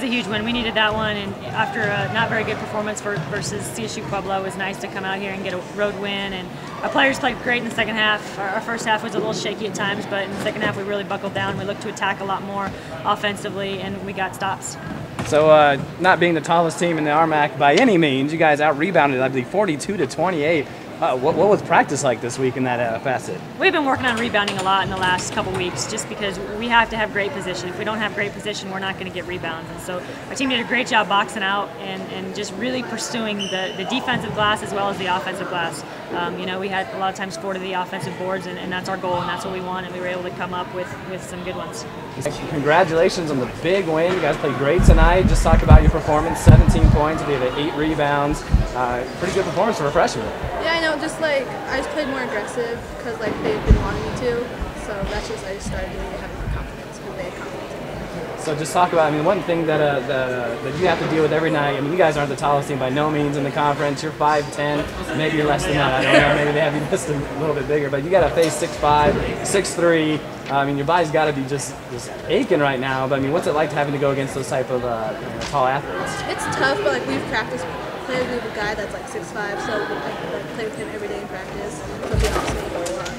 was a huge win. We needed that one, and after a not very good performance for, versus CSU Pueblo, it was nice to come out here and get a road win. And our players played great in the second half. Our, our first half was a little shaky at times, but in the second half we really buckled down. We looked to attack a lot more offensively, and we got stops. So, uh, not being the tallest team in the RMAC by any means, you guys out rebounded, I believe, 42 to 28. Uh, what, what, was practice like this week in that uh, facet? We've been working on rebounding a lot in the last couple weeks just because we have to have great position. If we don't have great position, we're not going to get rebounds. And so our team did a great job boxing out and, and just really pursuing the, the defensive glass as well as the offensive glass. Um, you know, we had a lot of times four to the offensive boards, and, and, that's our goal, and that's what we want, and we were able to come up with, with some good ones. Congratulations on the big win. You guys played great tonight. Just talk about your performance 17 points, we had eight rebounds. Uh, pretty good performance for a freshman. Yeah, I know. Just like I just played more aggressive because like they've been wanting me to. So that's just I just started doing it having more confidence because they had confidence. So just talk about. I mean, one thing that uh, that, uh, that you have to deal with every night. I mean, you guys aren't the tallest team by no means in the conference. You're 5'10", maybe you're less than that. I don't know. Maybe they have you just a little bit bigger, but you got to face 6'5", 6'3". I mean, your body's got to be just just aching right now. But I mean, what's it like to having to go against those type of uh, you know, tall athletes? It's tough, but like we've practiced playing with a guy that's like 6'5", so I play with him every day in practice. So he helps me